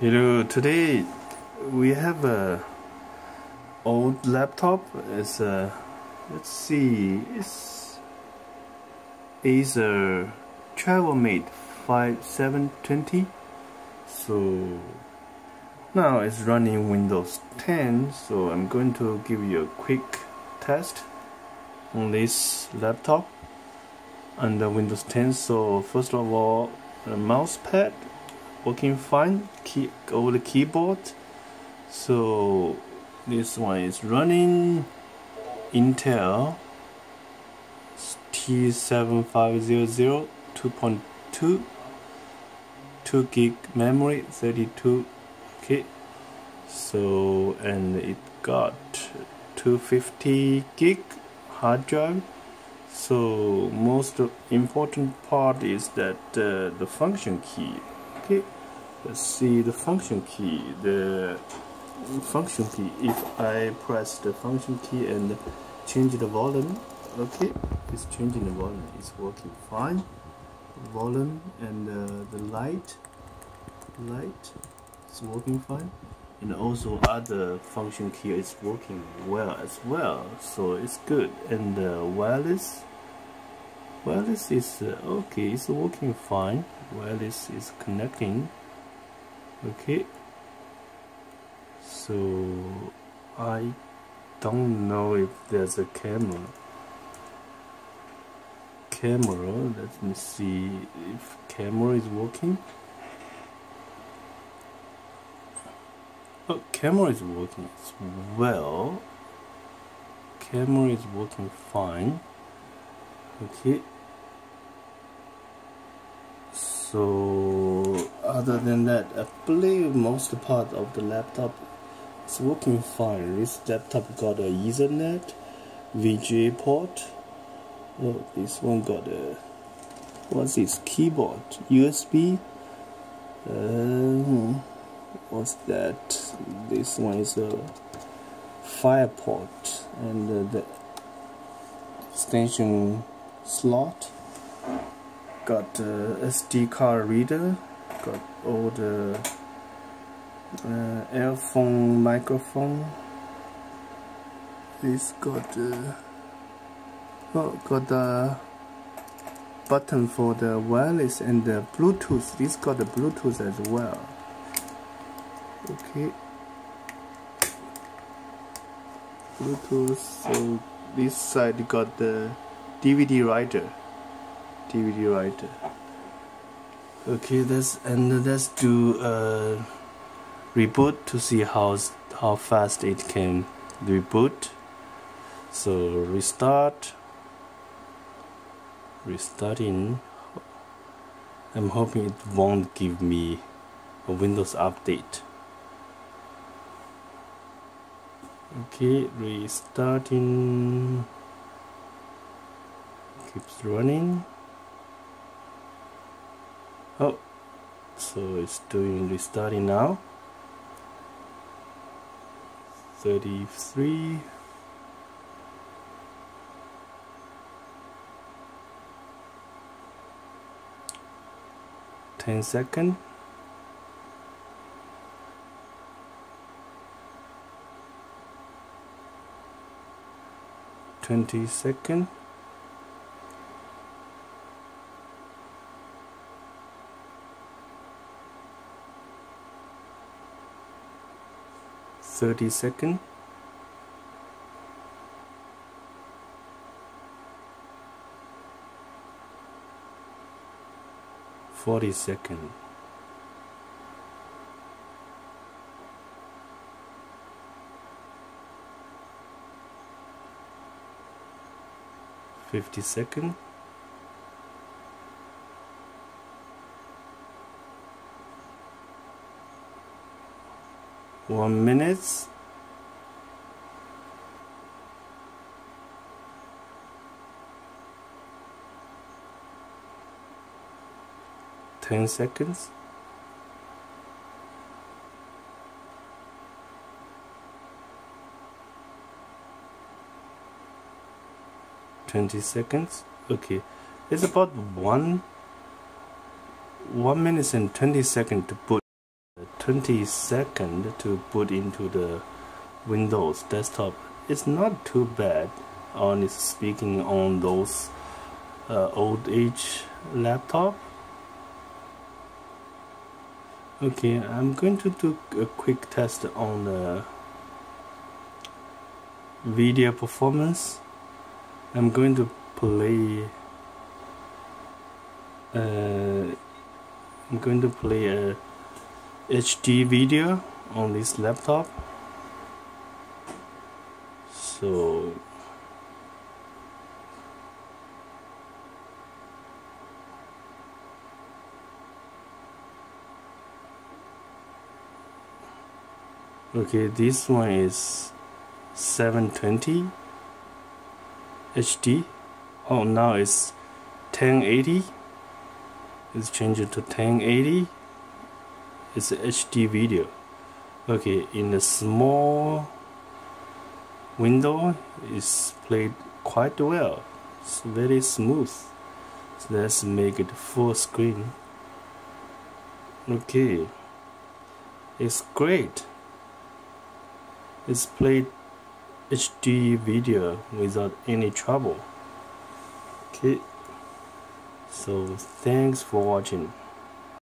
Hello, today we have a old laptop. It's a let's see, it's Acer TravelMate 5720. So now it's running Windows 10. So I'm going to give you a quick test on this laptop under Windows 10. So first of all, the mouse pad working fine key over the keyboard. So this one is running Intel T7500 2.2 2 gig memory 32 okay so and it got 250 gig hard drive. So most important part is that uh, the function key. Okay let's see the function key. The function key. If I press the function key and change the volume okay it's changing the volume. It's working fine. Volume and uh, the light light it's working fine. And also other function key is working well as well so it's good. And uh, wireless wireless is uh, okay it's working fine. Wireless is connecting okay. So I don't know if there's a camera. Camera let me see if camera is working. Oh camera is working as well. Camera is working fine. Okay. So other than that I believe most part of the laptop. Is working fine. This laptop got a ethernet VGA port. Oh this one got a what's this? Keyboard USB uh, what's that? This one is a fire port and uh, the extension slot. Got uh, SD card reader got all the uh, earphone microphone. This got uh, oh, got the button for the wireless and the Bluetooth. This got the Bluetooth as well. Okay. Bluetooth so this side got the DVD writer DVD writer okay let's and let's do a reboot to see how how fast it can reboot. So restart. Restarting. I'm hoping it won't give me a Windows update. Okay restarting. Keeps running oh so it's doing restarting now. 33 10 second. Twenty second 30 second Forty second Fifty second one minute. Ten seconds. Twenty seconds. Okay. It's about one one minute and 20 seconds to put 20 second to put into the Windows desktop it's not too bad on speaking on those uh, old age laptop. Okay I'm going to do a quick test on the video performance. I'm going to play uh, I'm going to play a HD video on this laptop. So okay this one is 720 HD oh now it's 1080 let's change it to 1080 it's HD video. Okay in a small window it's played quite well. It's very smooth. So let's make it full screen. Okay. It's great. It's played HD video without any trouble. Okay. So thanks for watching